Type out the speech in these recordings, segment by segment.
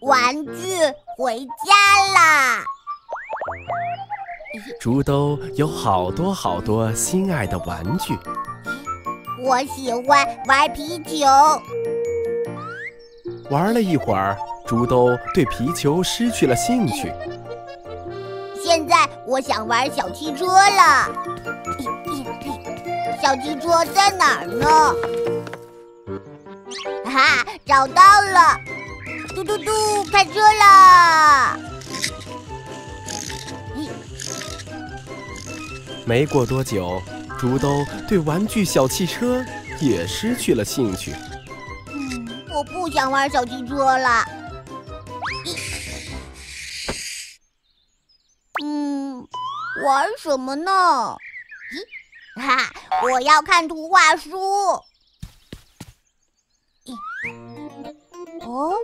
玩具回家啦！猪兜有好多好多心爱的玩具。我喜欢玩皮球。玩了一会儿，猪兜对皮球失去了兴趣。现在我想玩小汽车了。小汽车在哪儿呢？哈，找到了！嘟嘟嘟，开车啦！没过多久，竹兜对玩具小汽车也失去了兴趣。嗯，我不想玩小汽车了。嗯，玩什么呢？咦，哈，我要看图画书。哦！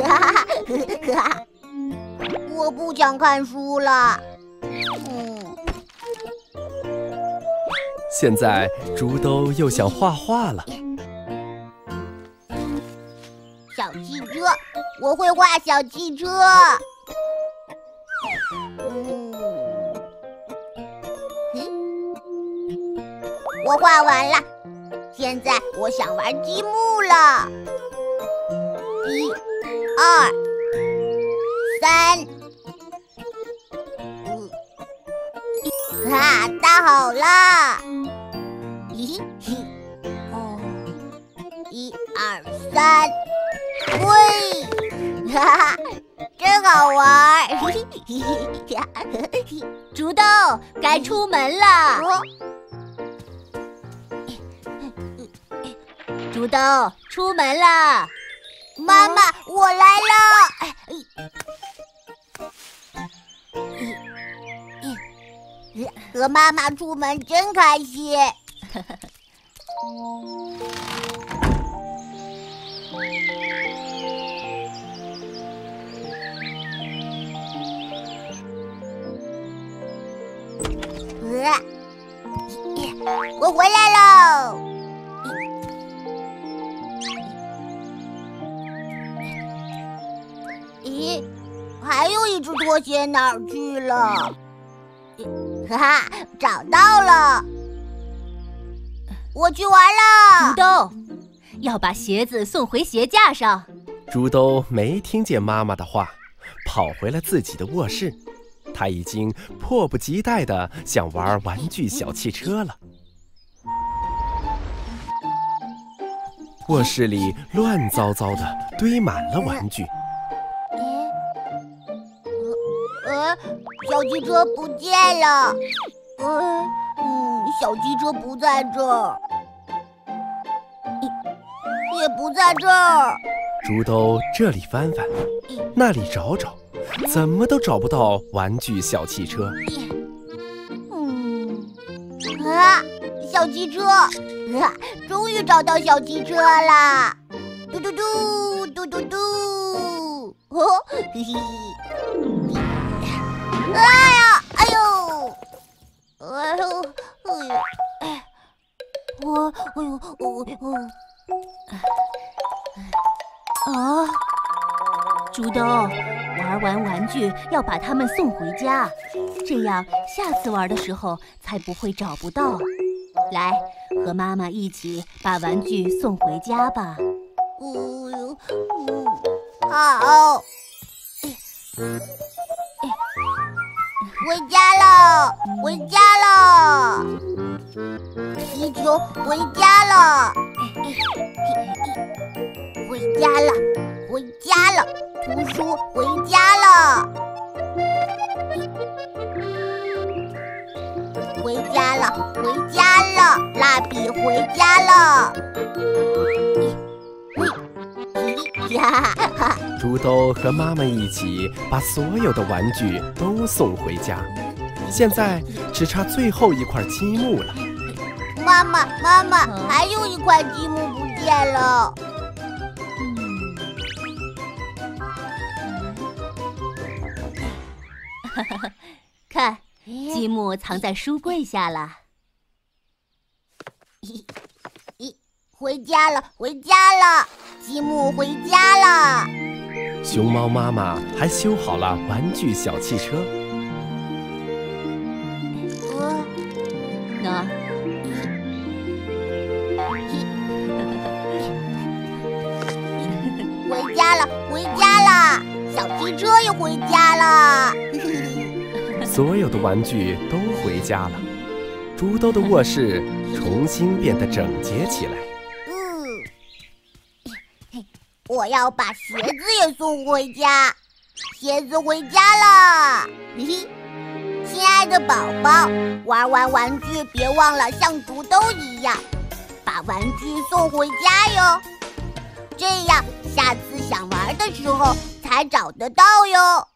我不想看书了。嗯，现在竹兜又想画画了。小汽车，我会画小汽车。嗯，我画完了。现在我想玩积木了，一、二、三，哈，搭好了。咦嘿，哦，一二三，喂，哈哈，真好玩。嘿嘿嘿嘿竹豆，该出门了。竹豆，出门了！妈妈，我来了！和妈妈出门真开心。我回来喽！还有一只拖鞋哪儿去了？哈哈，找到了！我去玩了。猪兜，要把鞋子送回鞋架上。猪兜没听见妈妈的话，跑回了自己的卧室。他已经迫不及待的想玩玩具小汽车了。卧室里乱糟糟的，堆满了玩具。小汽车不见了，嗯嗯，小汽车不在这儿，也不在这儿。竹兜这里翻翻，那里找找，怎么都找不到玩具小汽车。嗯，啊，小汽车，啊，终于找到小汽车啦！嘟嘟嘟，嘟嘟嘟，哦，嘿嘿。哎呀！哎呦！哎呦！哎呦！哎，我哎呦！我我啊！竹兜，玩完玩具要把它们送回家，这样下次玩的时候才不会找不到。来，和妈妈一起把玩具送回家吧。哦呦！好。回家了，回家了，皮球回家了，回家了，回家了，图书回家了，回家了，回家了，蜡笔回家了。竹兜 和妈妈一起把所有的玩具都送回家，现在只差最后一块积木了。妈妈，妈妈，还有一块积木不见了。哈哈，看，积木藏在书柜下了。咦咦，回家了，回家了，积木回家了。熊猫妈妈还修好了玩具小汽车。呃，那 回家了，回家了，小汽车也回家了。所有的玩具都回家了，猪兜的卧室重新变得整洁起来。我要把鞋子也送回家。鞋子回家了，嘿嘿，亲爱的宝宝，玩完玩具别忘了像竹兜一样，把玩具送回家哟。这样下次想玩的时候才找得到哟。